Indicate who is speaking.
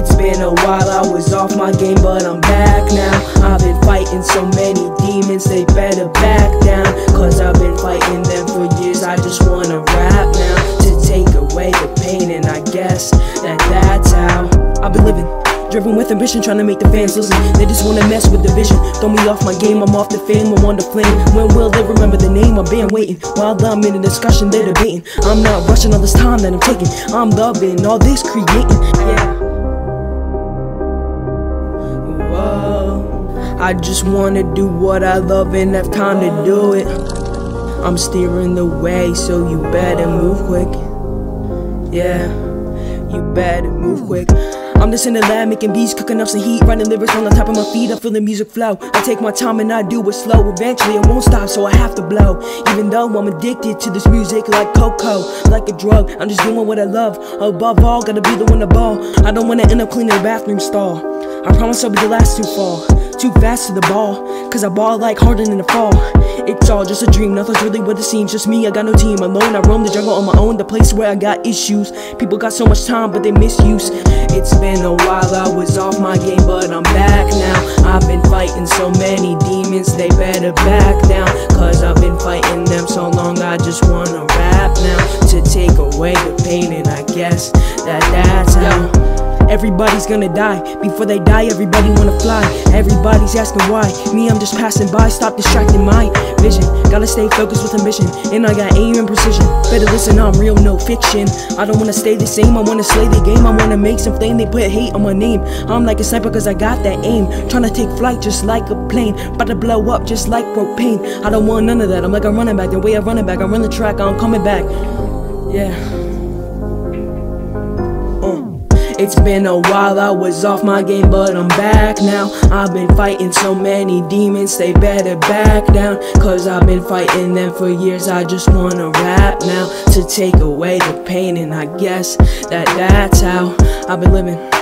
Speaker 1: It's been a while, I was off my game, but I'm back now. I've been fighting so many demons, they better back down. Cause I've been fighting them for years, I just wanna rap now. To take away the pain, and I guess that that's how I've been living. Driven with ambition, trying to make the fans listen. They just wanna mess with the vision. Throw me off my game, I'm off the fame, I'm on the flame. When will they remember the name? I've been waiting. While I'm in a discussion, they're debating. I'm not rushing all this time that I'm taking. I'm loving all this creating. Yeah. I just wanna do what I love and have time to do it. I'm steering the way, so you better move quick. Yeah, you better move quick. I'm just in the lab making beats, cooking up some heat, running lyrics on the top of my feet. I feel the music flow. I take my time and I do it slow. Eventually, I won't stop, so I have to blow. Even though I'm addicted to this music like cocoa, like a drug. I'm just doing what I love. Above all, gotta be the one to ball. I don't wanna end up cleaning the bathroom stall. I promise I'll be the last to fall. Too fast to the ball, cause I ball like Harden in the fall. It's all just a dream, nothing's really what it seems. Just me, I got no team alone. I roam the jungle on my own, the place where I got issues. People got so much time, but they misuse. It's been a while, I was off my game, but I'm back now. I've been fighting so many demons, they better back down. Cause I've been fighting them so long, I just wanna rap now. To take away the pain, and I guess that that's how. Everybody's gonna die. Before they die, everybody wanna fly. Everybody's asking why. Me, I'm just passing by. Stop distracting my vision. Gotta stay focused with ambition. And I got aim and precision. Better listen, I'm real, no fiction. I don't wanna stay the same. I wanna slay the game. I wanna make some flame. They put hate on my name. I'm like a sniper cause I got that aim. Trying to take flight just like a plane. About to blow up just like propane. I don't want none of that. I'm like a running back. The way I run it back, I run the track. I'm coming back. Yeah. It's been a while, I was off my game, but I'm back now. I've been fighting so many demons, they better back down. Cause I've been fighting them for years, I just wanna rap now. To take away the pain, and I guess that that's how I've been living.